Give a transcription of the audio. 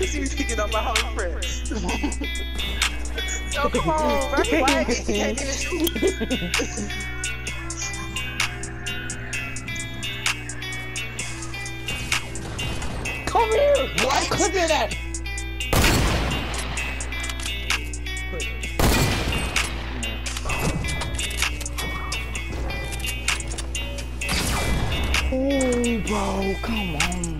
she was picking up my whole friend. Yo, come on, bro. Why can't even shoot? Come here! Why clip it at? Oh, bro, come on,